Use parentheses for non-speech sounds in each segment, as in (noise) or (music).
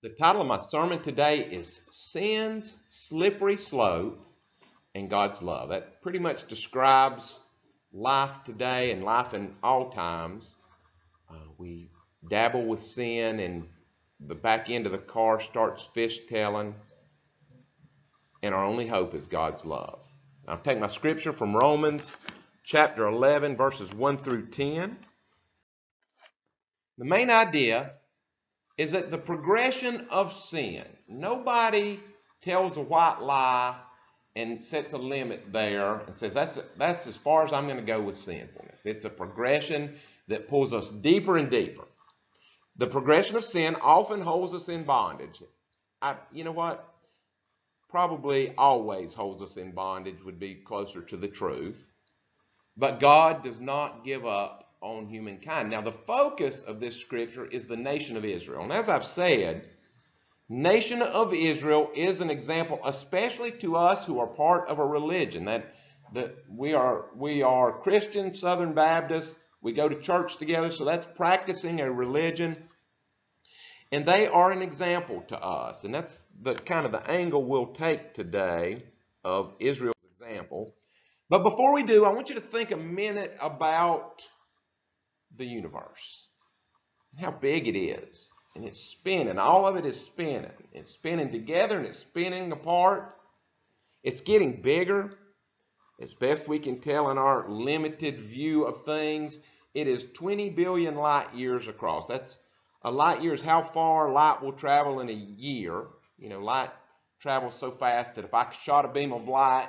The title of my sermon today is Sin's Slippery Slope and God's Love. That pretty much describes life today and life in all times. Uh, we dabble with sin, and the back end of the car starts fishtailing, and our only hope is God's love. I'll take my scripture from Romans chapter 11, verses 1 through 10. The main idea is that the progression of sin, nobody tells a white lie and sets a limit there and says that's that's as far as I'm going to go with sinfulness. It's a progression that pulls us deeper and deeper. The progression of sin often holds us in bondage. I, you know what? Probably always holds us in bondage would be closer to the truth. But God does not give up on humankind. Now, the focus of this scripture is the nation of Israel. And as I've said, nation of Israel is an example, especially to us who are part of a religion. That, that we are we are Christian Southern Baptists. We go to church together, so that's practicing a religion. And they are an example to us. And that's the kind of the angle we'll take today of Israel's example. But before we do, I want you to think a minute about the universe. How big it is. And it's spinning. All of it is spinning. It's spinning together and it's spinning apart. It's getting bigger. As best we can tell in our limited view of things, it is 20 billion light years across. That's a light year is how far light will travel in a year. You know, light travels so fast that if I shot a beam of light,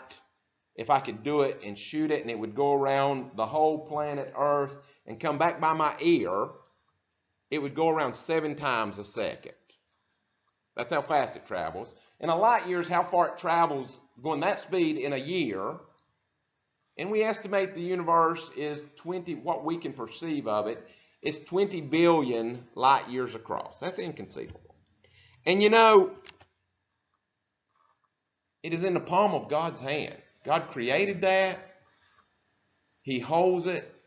if I could do it and shoot it and it would go around the whole planet Earth and come back by my ear, it would go around seven times a second. That's how fast it travels. And a light year is how far it travels going that speed in a year. And we estimate the universe is 20, what we can perceive of it, is 20 billion light years across. That's inconceivable. And you know, it is in the palm of God's hand. God created that. He holds it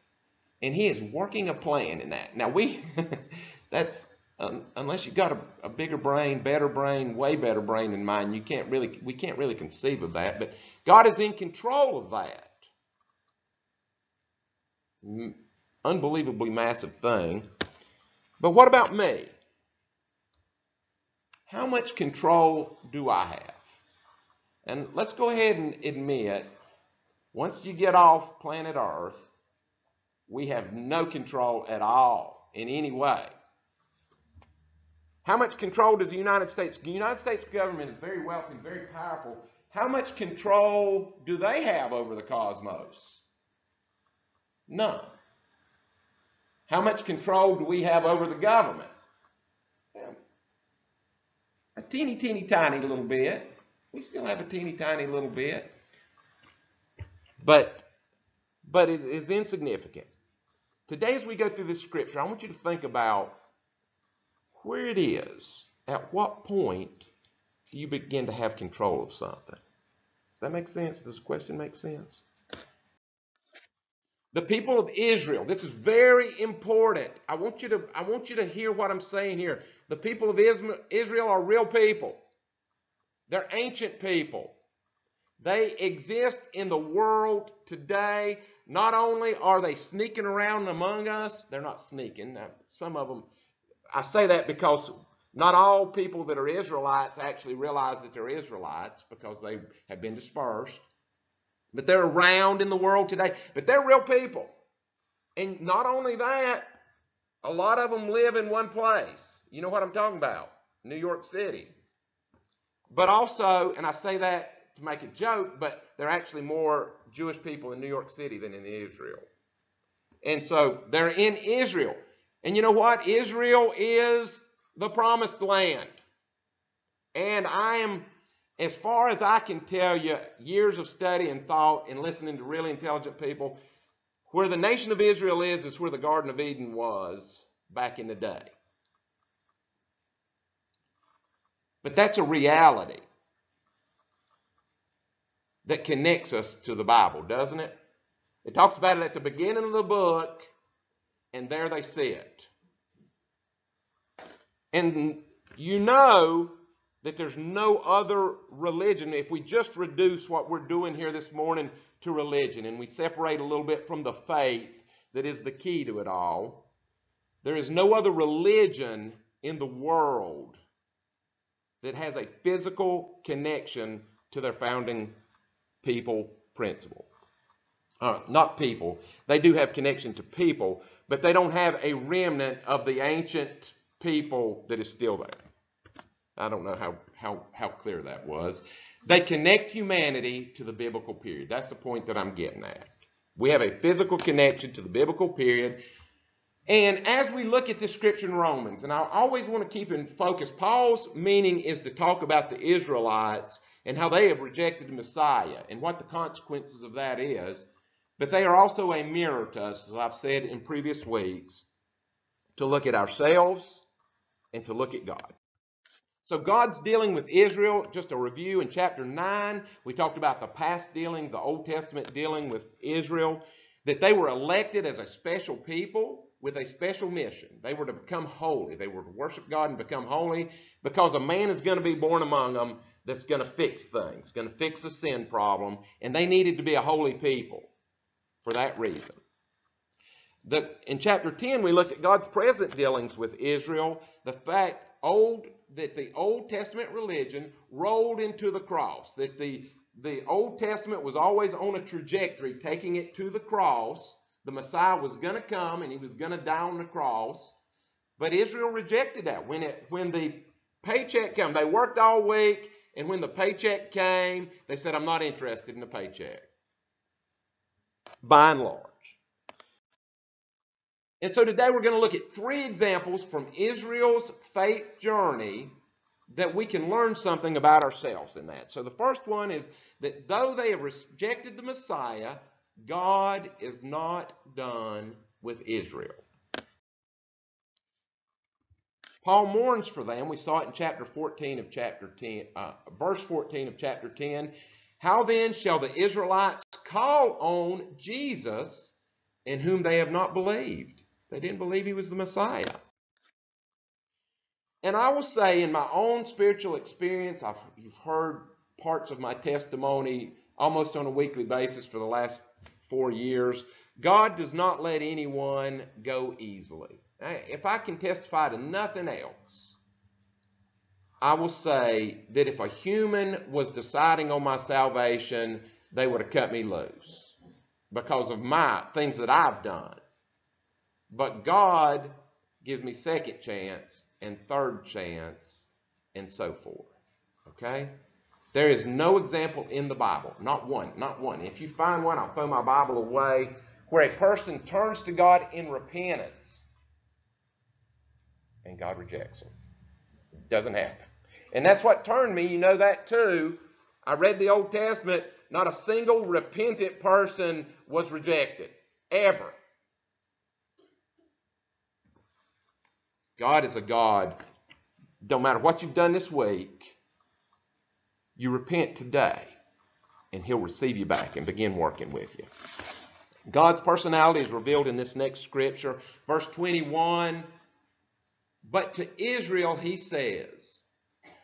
and he is working a plan in that. Now we, (laughs) that's um, unless you've got a, a, bigger brain, better brain, way better brain than mine, you can't really, we can't really conceive of that. But God is in control of that. Unbelievably massive thing. But what about me? How much control do I have? And let's go ahead and admit, once you get off planet Earth, we have no control at all in any way. How much control does the United States? The United States government is very wealthy, very powerful. How much control do they have over the cosmos? None. How much control do we have over the government? a teeny, teeny, tiny little bit. We still have a teeny, tiny little bit. But, but it is insignificant. Today, as we go through this scripture, I want you to think about where it is, at what point do you begin to have control of something? Does that make sense? Does the question make sense? The people of Israel, this is very important. I want you to, I want you to hear what I'm saying here. The people of Israel are real people. They're ancient people. They exist in the world today. Not only are they sneaking around among us, they're not sneaking. Now, some of them, I say that because not all people that are Israelites actually realize that they're Israelites because they have been dispersed. But they're around in the world today. But they're real people. And not only that, a lot of them live in one place. You know what I'm talking about? New York City. But also, and I say that to make a joke, but there are actually more Jewish people in New York City than in Israel. And so they're in Israel. And you know what? Israel is the promised land. And I am, as far as I can tell you, years of study and thought and listening to really intelligent people, where the nation of Israel is, is where the Garden of Eden was back in the day. But that's a reality that connects us to the Bible, doesn't it? It talks about it at the beginning of the book, and there they sit. And you know that there's no other religion. If we just reduce what we're doing here this morning to religion and we separate a little bit from the faith that is the key to it all, there is no other religion in the world that has a physical connection to their founding people principle. Uh, not people. They do have connection to people, but they don't have a remnant of the ancient people that is still there. I don't know how, how, how clear that was. They connect humanity to the biblical period. That's the point that I'm getting at. We have a physical connection to the biblical period. And as we look at this scripture in Romans, and I always want to keep in focus, Paul's meaning is to talk about the Israelites and how they have rejected the Messiah and what the consequences of that is. But they are also a mirror to us, as I've said in previous weeks, to look at ourselves and to look at God. So God's dealing with Israel, just a review in chapter 9. We talked about the past dealing, the Old Testament dealing with Israel, that they were elected as a special people with a special mission. They were to become holy. They were to worship God and become holy because a man is going to be born among them that's going to fix things, going to fix a sin problem, and they needed to be a holy people for that reason. The, in chapter 10, we look at God's present dealings with Israel, the fact old that the Old Testament religion rolled into the cross, that the, the Old Testament was always on a trajectory taking it to the cross. The Messiah was going to come and he was going to die on the cross. But Israel rejected that. When, it, when the paycheck came, they worked all week, and when the paycheck came, they said, I'm not interested in the paycheck. By and large. And so today we're going to look at three examples from Israel's faith journey that we can learn something about ourselves in that. So the first one is that though they have rejected the Messiah, God is not done with Israel. Paul mourns for them. We saw it in chapter 14 of chapter 10, uh, verse 14 of chapter 10. How then shall the Israelites call on Jesus in whom they have not believed? They didn't believe he was the Messiah. And I will say, in my own spiritual experience, I've, you've heard parts of my testimony almost on a weekly basis for the last four years. God does not let anyone go easily. If I can testify to nothing else, I will say that if a human was deciding on my salvation, they would have cut me loose because of my things that I've done. But God gives me second chance and third chance and so forth. Okay? There is no example in the Bible, not one, not one. If you find one, I'll throw my Bible away, where a person turns to God in repentance and God rejects them. It doesn't happen. And that's what turned me, you know that too. I read the Old Testament, not a single repentant person was rejected, ever. God is a God, don't matter what you've done this week, you repent today, and He'll receive you back and begin working with you. God's personality is revealed in this next scripture. Verse 21 But to Israel he says,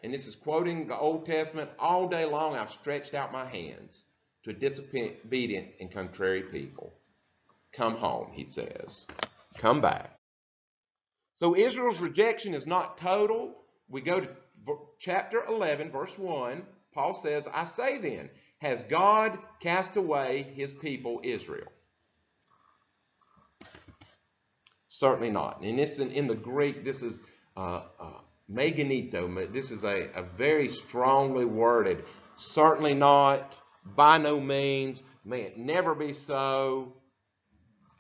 and this is quoting the Old Testament, all day long I've stretched out my hands to a disobedient and contrary people. Come home, he says. Come back. So Israel's rejection is not total. We go to chapter 11, verse 1. Paul says, I say then, has God cast away his people Israel? Certainly not. And this in, in the Greek, this is uh, uh, me genoito. This is a, a very strongly worded. Certainly not. By no means. May it never be so.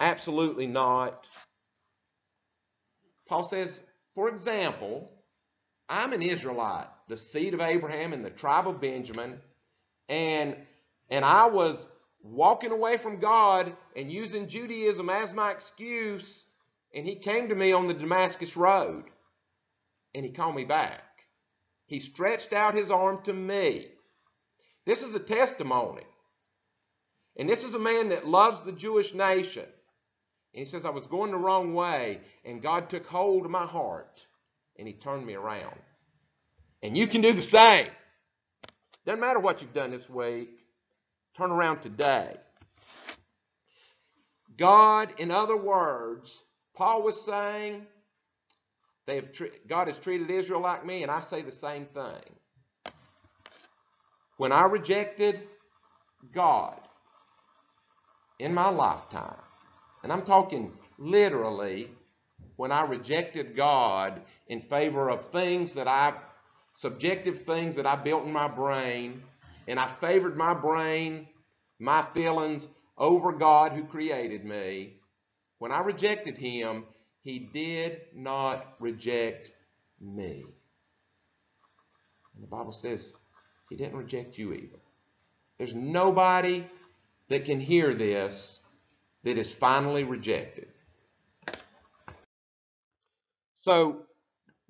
Absolutely not. Paul says, for example, I'm an Israelite, the seed of Abraham and the tribe of Benjamin, and and I was walking away from God and using Judaism as my excuse, and he came to me on the Damascus road and he called me back. He stretched out his arm to me. This is a testimony. And this is a man that loves the Jewish nation. And he says, I was going the wrong way, and God took hold of my heart, and he turned me around. And you can do the same. Doesn't matter what you've done this week. Turn around today. God, in other words, Paul was saying, they have God has treated Israel like me, and I say the same thing. When I rejected God in my lifetime, and I'm talking literally when I rejected God in favor of things that I, subjective things that I built in my brain, and I favored my brain, my feelings over God who created me. When I rejected Him, He did not reject me. And the Bible says He didn't reject you either. There's nobody that can hear this that is finally rejected. So,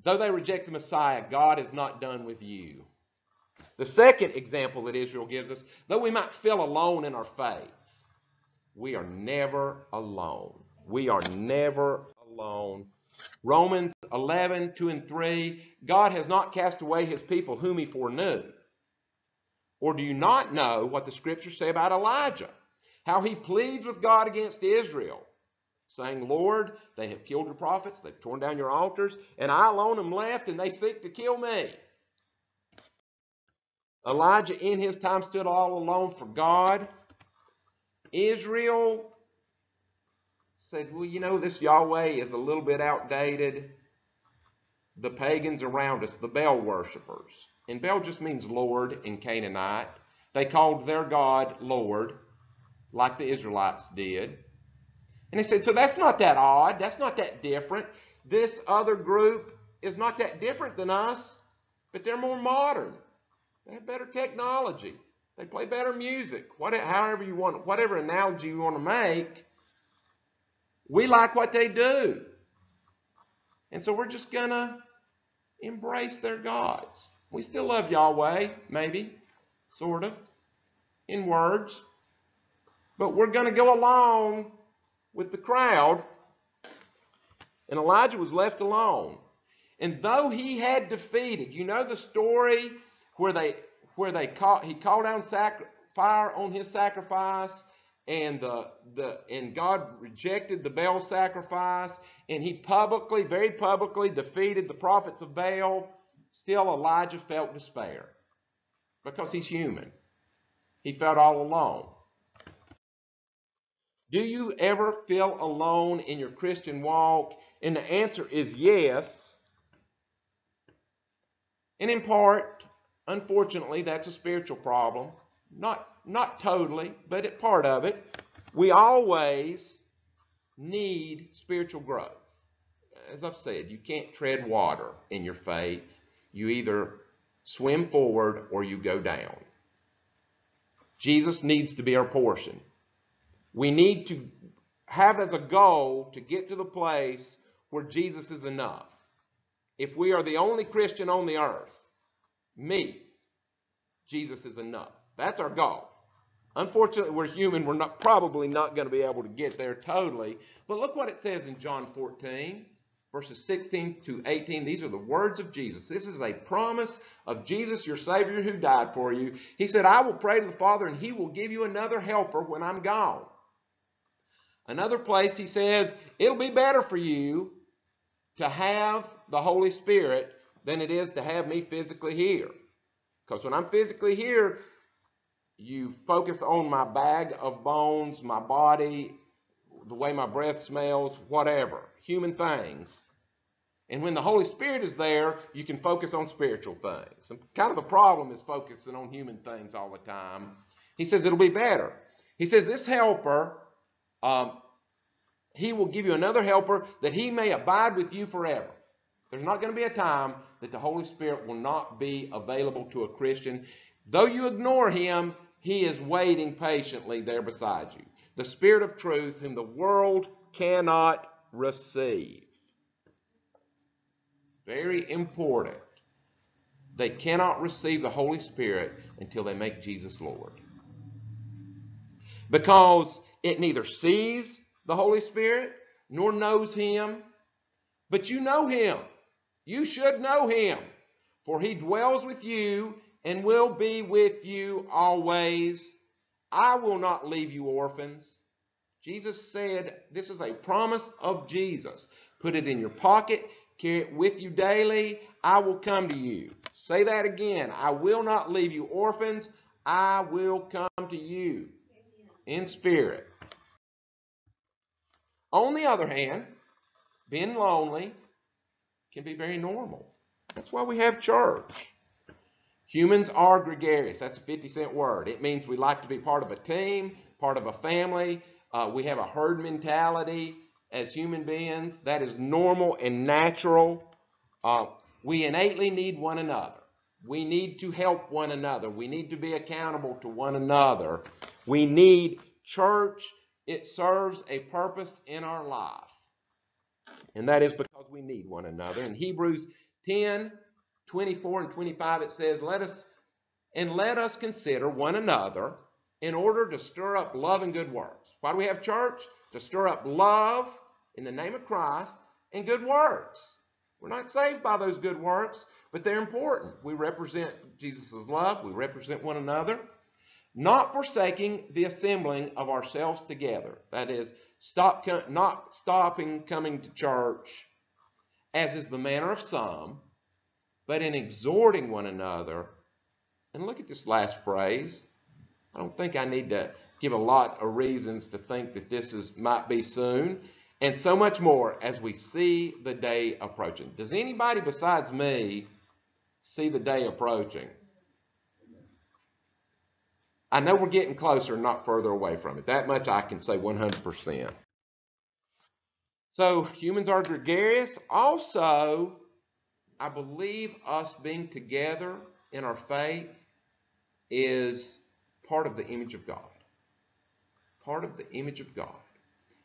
though they reject the Messiah, God is not done with you. The second example that Israel gives us, though we might feel alone in our faith, we are never alone. We are never alone. Romans 11, 2 and 3, God has not cast away his people whom he foreknew. Or do you not know what the scriptures say about Elijah? How he pleads with God against Israel saying, Lord, they have killed your prophets, they've torn down your altars, and I alone am left, and they seek to kill me. Elijah in his time stood all alone for God. Israel said, Well, you know, this Yahweh is a little bit outdated. The pagans around us, the Baal worshippers, and Baal just means Lord in Canaanite, they called their God Lord, like the Israelites did. And they said, so that's not that odd. That's not that different. This other group is not that different than us, but they're more modern. They have better technology. They play better music. Whatever, however you want, whatever analogy you want to make, we like what they do. And so we're just going to embrace their gods. We still love Yahweh, maybe, sort of, in words. But we're going to go along with the crowd, and Elijah was left alone. And though he had defeated, you know the story where they where they caught he called down fire on his sacrifice, and the the and God rejected the Baal sacrifice, and he publicly, very publicly defeated the prophets of Baal. Still, Elijah felt despair because he's human. He felt all alone. Do you ever feel alone in your Christian walk? And the answer is yes. And in part, unfortunately, that's a spiritual problem. Not, not totally, but it, part of it. We always need spiritual growth. As I've said, you can't tread water in your faith. You either swim forward or you go down. Jesus needs to be our portion. We need to have as a goal to get to the place where Jesus is enough. If we are the only Christian on the earth, me, Jesus is enough. That's our goal. Unfortunately, we're human. We're not probably not going to be able to get there totally. But look what it says in John 14, verses 16 to 18. These are the words of Jesus. This is a promise of Jesus, your Savior, who died for you. He said, I will pray to the Father, and he will give you another helper when I'm gone. Another place he says, it'll be better for you to have the Holy Spirit than it is to have me physically here. Because when I'm physically here, you focus on my bag of bones, my body, the way my breath smells, whatever, human things. And when the Holy Spirit is there, you can focus on spiritual things. And kind of the problem is focusing on human things all the time. He says it'll be better. He says this helper um, he will give you another helper that he may abide with you forever. There's not going to be a time that the Holy Spirit will not be available to a Christian. Though you ignore him, he is waiting patiently there beside you. The Spirit of truth, whom the world cannot receive. Very important. They cannot receive the Holy Spirit until they make Jesus Lord. Because it neither sees the Holy Spirit nor knows him, but you know him. You should know him. For he dwells with you and will be with you always. I will not leave you orphans. Jesus said, This is a promise of Jesus. Put it in your pocket, carry it with you daily. I will come to you. Say that again. I will not leave you orphans. I will come to you in spirit. On the other hand, being lonely can be very normal. That's why we have church. Humans are gregarious. That's a 50 cent word. It means we like to be part of a team, part of a family. Uh, we have a herd mentality as human beings. That is normal and natural. Uh, we innately need one another. We need to help one another. We need to be accountable to one another. We need church. It serves a purpose in our life. And that is because we need one another. In Hebrews 10, 24 and 25, it says, Let us and let us consider one another in order to stir up love and good works. Why do we have church? To stir up love in the name of Christ and good works. We're not saved by those good works, but they're important. We represent Jesus' love, we represent one another, not forsaking the assembling of ourselves together. That is, stop not stopping coming to church, as is the manner of some, but in exhorting one another. And look at this last phrase. I don't think I need to give a lot of reasons to think that this is might be soon and so much more as we see the day approaching. Does anybody besides me see the day approaching? I know we're getting closer, not further away from it. That much I can say 100%. So humans are gregarious. Also, I believe us being together in our faith is part of the image of God. Part of the image of God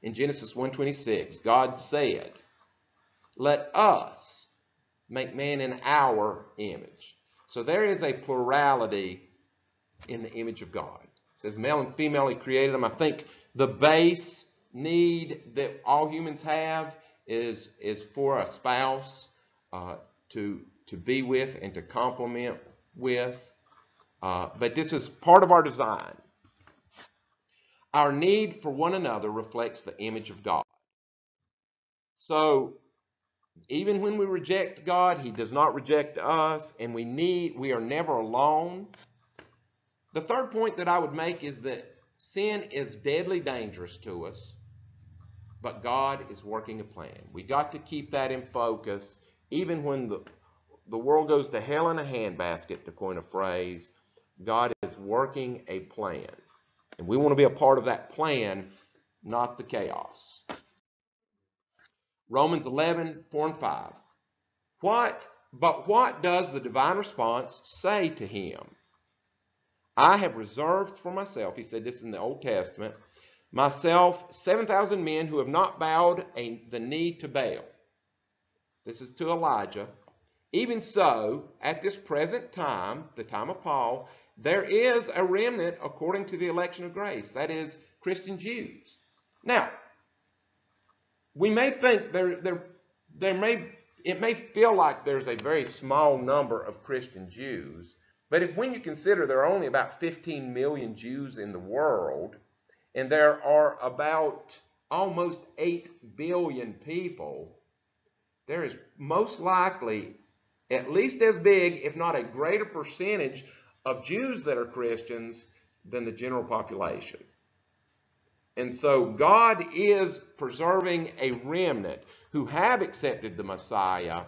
in Genesis 1:26, God said, "Let us make man in our image." So there is a plurality in the image of God. It says male and female he created them. I think the base need that all humans have is is for a spouse uh, to to be with and to complement with. Uh, but this is part of our design. Our need for one another reflects the image of God. So even when we reject God, he does not reject us and we need we are never alone. The third point that I would make is that sin is deadly dangerous to us, but God is working a plan. We got to keep that in focus even when the the world goes to hell in a handbasket to coin a phrase, God is working a plan. And we want to be a part of that plan, not the chaos. Romans 11, 4 and 5. What, but what does the divine response say to him? I have reserved for myself, he said this in the Old Testament, myself 7,000 men who have not bowed a, the knee to Baal. This is to Elijah. Even so, at this present time, the time of Paul, there is a remnant according to the election of grace. That is, Christian Jews. Now, we may think there, there, there may, it may feel like there's a very small number of Christian Jews, but if when you consider there are only about 15 million Jews in the world, and there are about almost 8 billion people, there is most likely at least as big, if not a greater percentage of Jews that are Christians than the general population. And so God is preserving a remnant who have accepted the Messiah.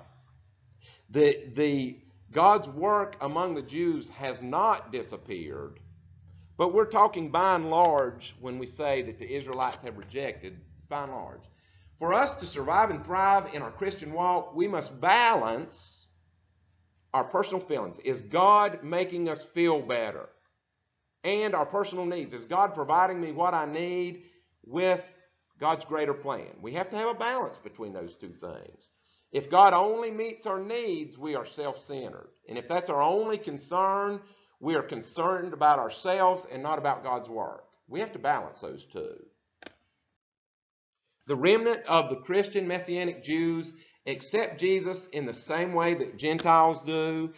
The, the, God's work among the Jews has not disappeared, but we're talking by and large when we say that the Israelites have rejected, by and large. For us to survive and thrive in our Christian walk, we must balance our personal feelings. Is God making us feel better? And our personal needs. Is God providing me what I need with God's greater plan? We have to have a balance between those two things. If God only meets our needs, we are self centered. And if that's our only concern, we are concerned about ourselves and not about God's work. We have to balance those two. The remnant of the Christian Messianic Jews accept Jesus in the same way that Gentiles do,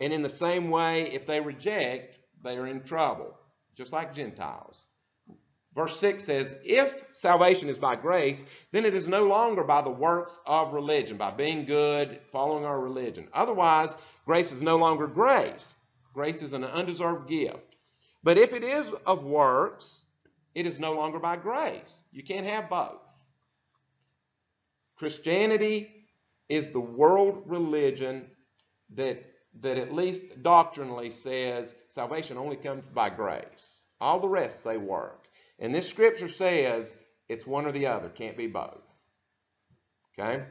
And in the same way, if they reject, they are in trouble, just like Gentiles. Verse 6 says, If salvation is by grace, then it is no longer by the works of religion, by being good, following our religion. Otherwise, grace is no longer grace. Grace is an undeserved gift. But if it is of works, it is no longer by grace. You can't have both. Christianity is the world religion that, that at least doctrinally says salvation only comes by grace. All the rest say work. And this scripture says it's one or the other, can't be both. Okay?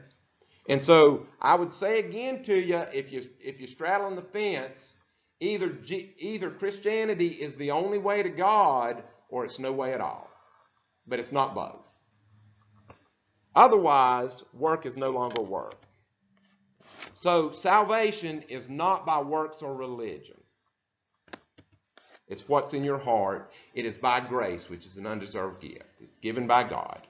And so I would say again to you, if you if you're straddling the fence, either either Christianity is the only way to God or it's no way at all. But it's not both. Otherwise, work is no longer work. So salvation is not by works or religion. It's what's in your heart. It is by grace, which is an undeserved gift. It's given by God.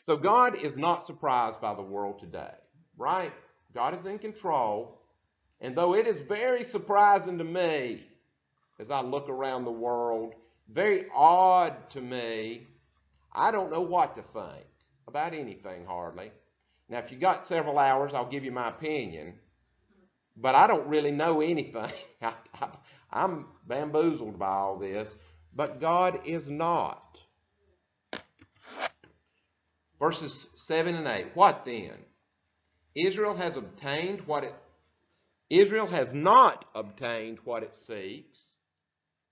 So God is not surprised by the world today, right? God is in control. And though it is very surprising to me as I look around the world, very odd to me, I don't know what to think about anything hardly. Now, if you got several hours, I'll give you my opinion. But I don't really know anything. (laughs) I, am bamboozled by all this. But God is not. Verses 7 and 8. What then? Israel has obtained what it Israel has not obtained what it seeks,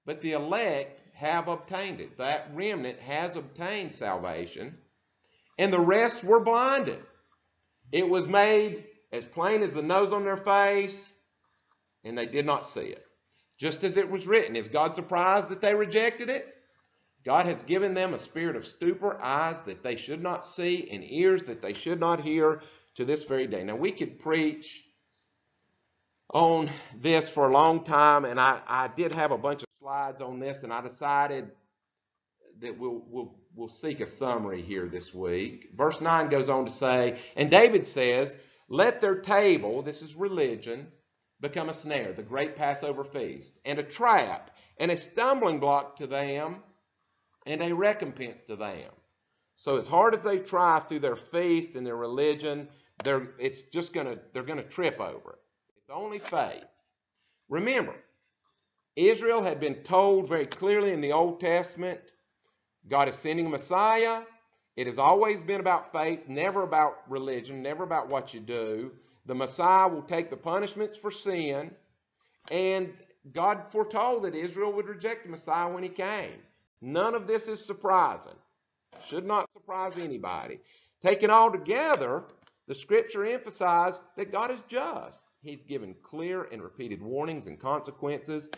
but the elect have obtained it. That remnant has obtained salvation, and the rest were blinded. It was made as plain as the nose on their face, and they did not see it. Just as it was written, is God surprised that they rejected it? God has given them a spirit of stupor, eyes that they should not see, and ears that they should not hear to this very day. Now, we could preach on this for a long time, and I, I did have a bunch of slides on this, and I decided that we'll, we'll, we'll seek a summary here this week. Verse 9 goes on to say, And David says, Let their table, this is religion, become a snare, the great Passover feast, and a trap, and a stumbling block to them, and a recompense to them. So as hard as they try through their feast and their religion, they're, it's just gonna, they're gonna trip over it. It's only faith. Remember, Israel had been told very clearly in the Old Testament God is sending a Messiah. It has always been about faith, never about religion, never about what you do. The Messiah will take the punishments for sin. And God foretold that Israel would reject the Messiah when he came. None of this is surprising. Should not surprise anybody. Taken all together, the scripture emphasizes that God is just. He's given clear and repeated warnings and consequences.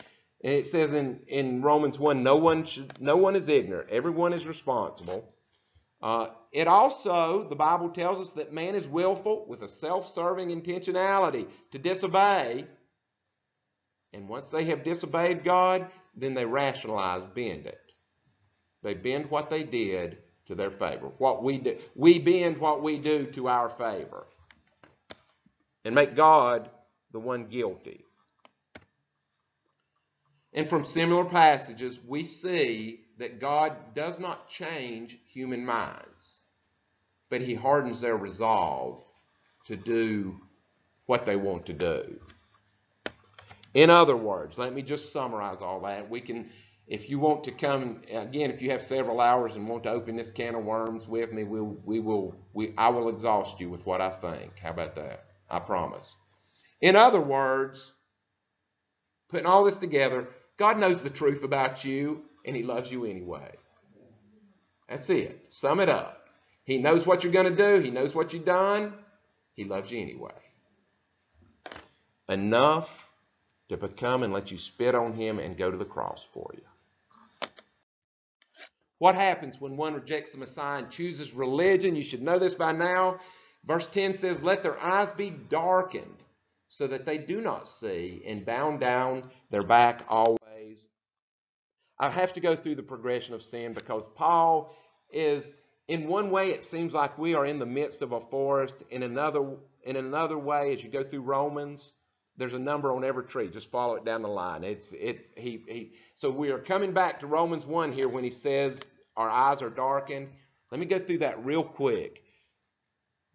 It says in, in Romans 1, no one, should, no one is ignorant. Everyone is responsible. Uh, it also, the Bible tells us that man is willful with a self-serving intentionality to disobey. And once they have disobeyed God, then they rationalize, bend it. They bend what they did to their favor. What we do, we bend what we do to our favor. And make God the one guilty. And from similar passages, we see that God does not change human minds, but he hardens their resolve to do what they want to do. In other words, let me just summarize all that. We can, if you want to come again, if you have several hours and want to open this can of worms with me, we'll, we will, we, I will exhaust you with what I think. How about that? I promise. In other words, putting all this together, God knows the truth about you, and He loves you anyway. That's it. Sum it up. He knows what you're going to do. He knows what you've done. He loves you anyway. Enough to become and let you spit on Him and go to the cross for you. What happens when one rejects the Messiah and chooses religion? You should know this by now. Verse 10 says, Let their eyes be darkened so that they do not see and bound down their back always I have to go through the progression of sin because Paul is, in one way, it seems like we are in the midst of a forest. In another, in another way, as you go through Romans, there's a number on every tree. Just follow it down the line. It's it's he he. So we are coming back to Romans one here when he says our eyes are darkened. Let me go through that real quick.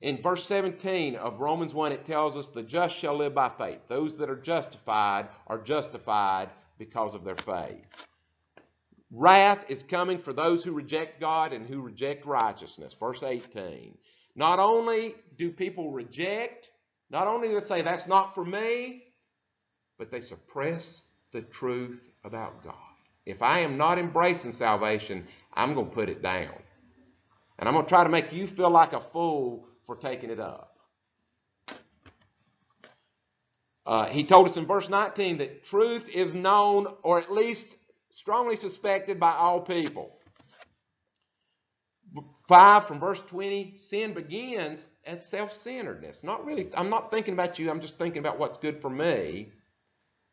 In verse 17 of Romans 1, it tells us the just shall live by faith. Those that are justified are justified because of their faith. Wrath is coming for those who reject God and who reject righteousness. Verse 18. Not only do people reject, not only do they say that's not for me, but they suppress the truth about God. If I am not embracing salvation, I'm going to put it down. And I'm going to try to make you feel like a fool for taking it up. Uh, he told us in verse 19 that truth is known or at least strongly suspected by all people. 5 from verse 20 sin begins as self-centeredness not really i'm not thinking about you i'm just thinking about what's good for me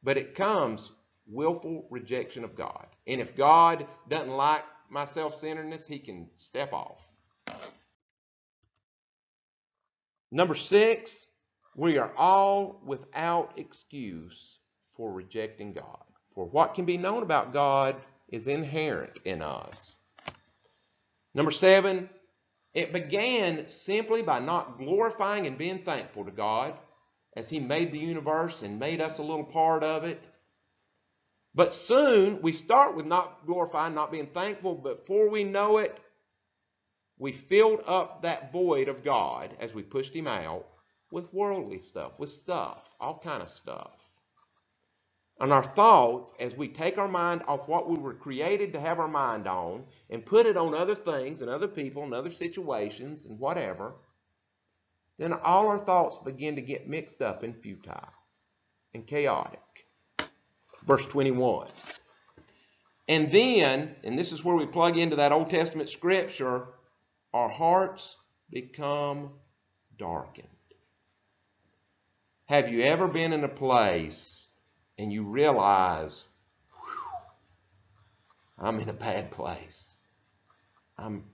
but it comes willful rejection of god and if god doesn't like my self-centeredness he can step off Number six, we are all without excuse for rejecting God. For what can be known about God is inherent in us. Number seven, it began simply by not glorifying and being thankful to God as He made the universe and made us a little part of it. But soon we start with not glorifying, not being thankful. Before we know it, we filled up that void of God as we pushed him out with worldly stuff, with stuff, all kind of stuff. And our thoughts, as we take our mind off what we were created to have our mind on and put it on other things and other people and other situations and whatever, then all our thoughts begin to get mixed up and futile and chaotic. Verse 21. And then, and this is where we plug into that Old Testament scripture, our hearts become darkened. Have you ever been in a place and you realize, I'm in a bad place. I'm,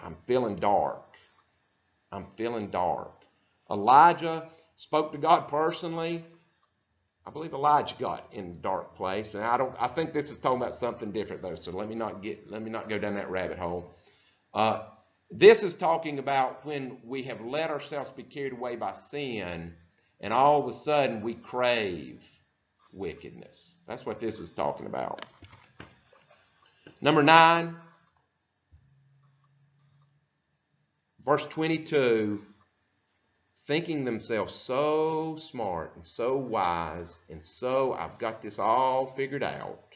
I'm feeling dark. I'm feeling dark. Elijah spoke to God personally. I believe Elijah got in a dark place. Now I don't. I think this is talking about something different though. So let me not get. Let me not go down that rabbit hole. Uh, this is talking about when we have let ourselves be carried away by sin and all of a sudden we crave wickedness. That's what this is talking about. Number nine, verse 22 thinking themselves so smart and so wise and so I've got this all figured out,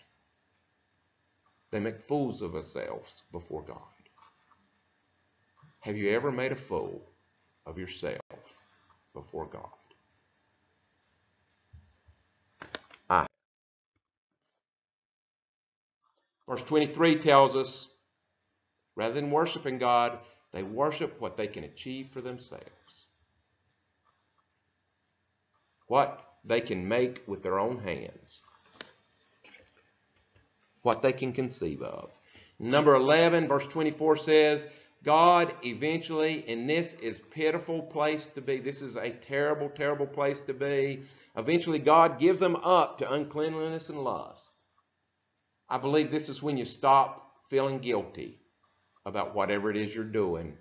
they make fools of themselves before God. Have you ever made a fool of yourself before God? Verse 23 tells us rather than worshiping God, they worship what they can achieve for themselves. What they can make with their own hands. What they can conceive of. Number 11, verse 24 says, God eventually, and this is pitiful place to be. This is a terrible, terrible place to be. Eventually, God gives them up to uncleanliness and lust. I believe this is when you stop feeling guilty about whatever it is you're doing.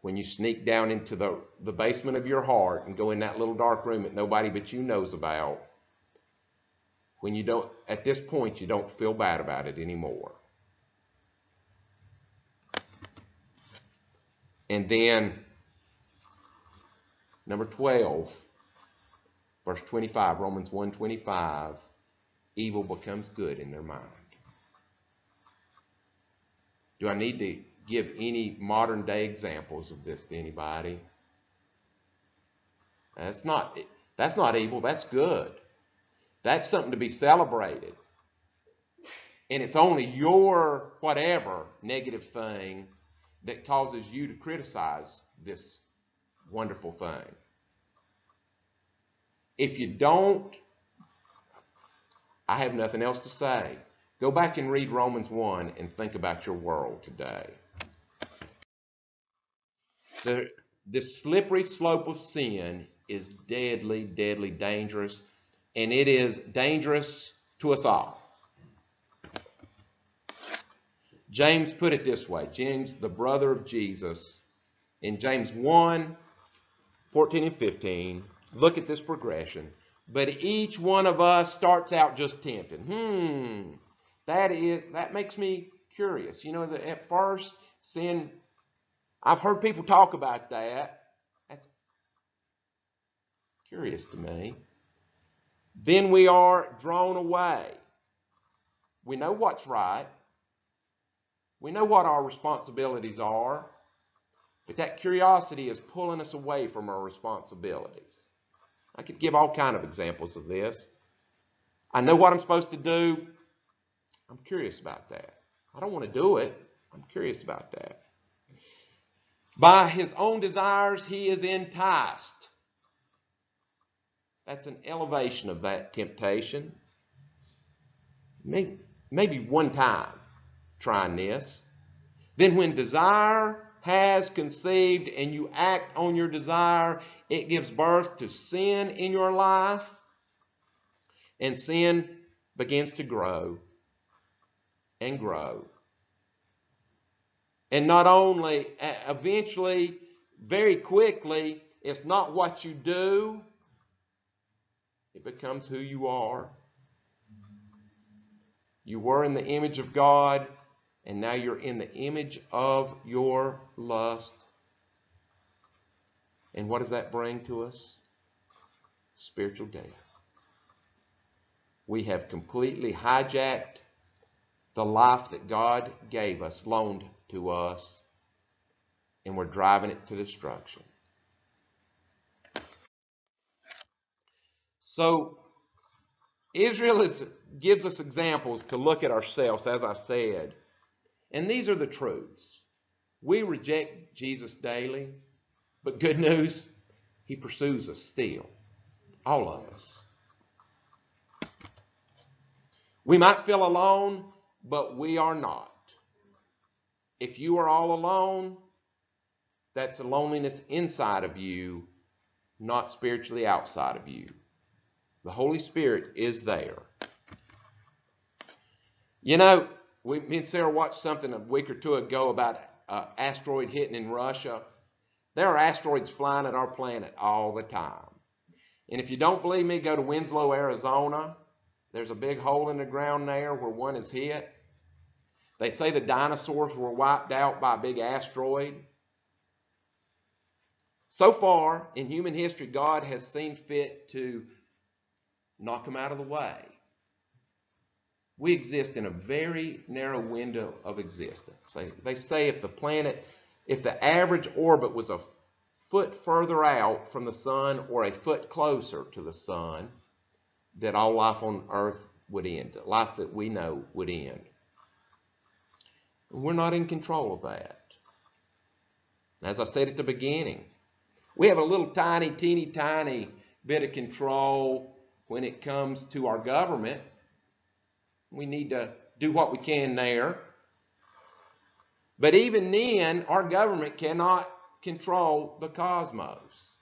When you sneak down into the, the basement of your heart and go in that little dark room that nobody but you knows about. When you don't, at this point, you don't feel bad about it anymore. And then number 12, verse 25, Romans 1:25, evil becomes good in their mind. Do I need to give any modern day examples of this to anybody? That's not that's not evil, that's good. That's something to be celebrated. And it's only your whatever negative thing that causes you to criticize this wonderful thing. If you don't, I have nothing else to say. Go back and read Romans 1 and think about your world today. The, slippery slope of sin is deadly, deadly dangerous. and it is dangerous to us all. James put it this way James, the brother of Jesus, in James 1 14 and 15, look at this progression. But each one of us starts out just tempted. Hmm, that is that makes me curious. You know, at first sin, I've heard people talk about that. That's curious to me. Then we are drawn away. We know what's right. We know what our responsibilities are. But that curiosity is pulling us away from our responsibilities. I could give all kind of examples of this. I know what I'm supposed to do. I'm curious about that. I don't want to do it. I'm curious about that. By his own desires, he is enticed. That's an elevation of that temptation. Maybe, one time trying this. Then, when desire has conceived and you act on your desire, it gives birth to sin in your life, and sin begins to grow and grow. And not only, eventually, very quickly, it's not what you do, it becomes who you are. You were in the image of God, and now you're in the image of your lust. And what does that bring to us? Spiritual death. We have completely hijacked the life that God gave us, loaned to us, and we're driving it to destruction. So, Israel is, gives us examples to look at ourselves, as I said. And these are the truths. We reject Jesus daily, but good news, he pursues us still. All of us. We might feel alone, but we are not. If you are all alone, that's a loneliness inside of you, not spiritually outside of you. The Holy Spirit is there. You know, we, me and Sarah watched something a week or two ago about uh, asteroid hitting in Russia. There are asteroids flying at our planet all the time. And if you don't believe me, go to Winslow, Arizona. There's a big hole in the ground there where one is hit. They say the dinosaurs were wiped out by a big asteroid. So far in human history, God has seen fit to knock them out of the way. We exist in a very narrow window of existence. They, they say if the planet, if the average orbit was a foot further out from the sun or a foot closer to the sun, that all life on earth would end. Life that we know would end. We're not in control of that. As I said at the beginning, we have a little tiny, teeny, tiny bit of control when it comes to our government. We need to do what we can there. But even then, our government cannot control the cosmos.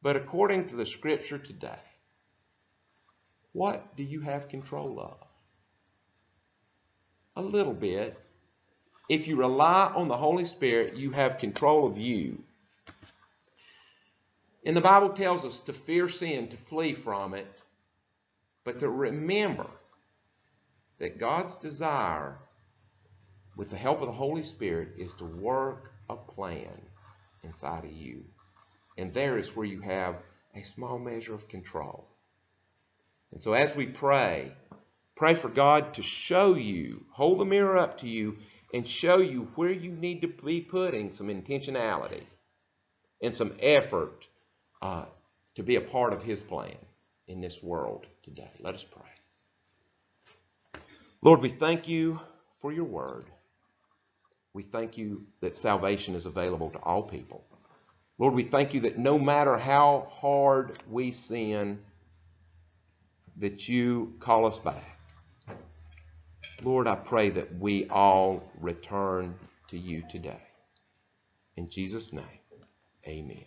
But according to the scripture today, what do you have control of? A little bit. If you rely on the Holy Spirit, you have control of you. And the Bible tells us to fear sin, to flee from it, but to remember that God's desire, with the help of the Holy Spirit, is to work a plan inside of you. And there is where you have a small measure of control. And so as we pray, pray for God to show you, hold the mirror up to you, and show you where you need to be putting some intentionality and some effort uh, to be a part of His plan in this world today. Let us pray. Lord, we thank you for your word. We thank you that salvation is available to all people. Lord, we thank you that no matter how hard we sin, that you call us back. Lord, I pray that we all return to you today. In Jesus' name, amen.